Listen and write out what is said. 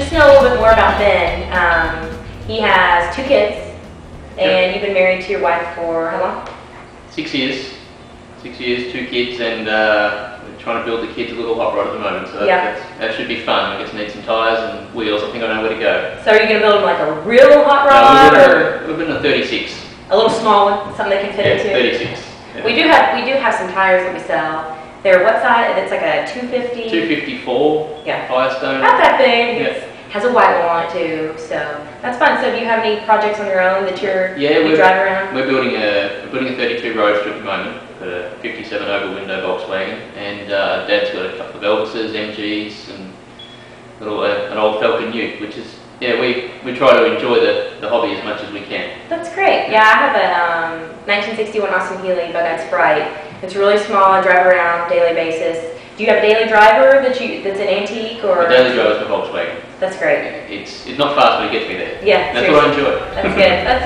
about Ben. Um, he has two kids, and you've been married to your wife for how long? Six years. Six years, two kids, and uh, we're trying to build the kids a little hot rod at the moment. So that, Yeah. that's, that should be fun. I just need some tyres and wheels. I think I know where to go. So are you gonna build him like a real hot rod, we're or building a- we're building a 36. a little small one, something they can fit Yeah, into? 36. Yeah. We do have we do have some tires that we sell. They're what size? It's like a 250. 254 Yeah. Firestone. Not that big. Yeah. Has a white one on it too, so that's fun. So do you have any projects on your own that you're Yeah, you we're, drive around? we're building a we're building a 32 Roadster at the moment, a 57 oval window Volkswagen, and uh, Dad's got a couple of Elvises, MGs, and little uh, an old Falcon Ute, which is yeah we we try to enjoy the, the hobby as much as we can. That's great. Yeah, I have a um, 1961 Austin Healey Bug-eyed Sprite. It's really small. I drive around daily basis. Do you have a daily driver that you that's an antique or? The daily drive is the Volkswagen. That's great. It's it's not fast, but it gets me there. Yeah, That's seriously. what I enjoy. That's good. That's.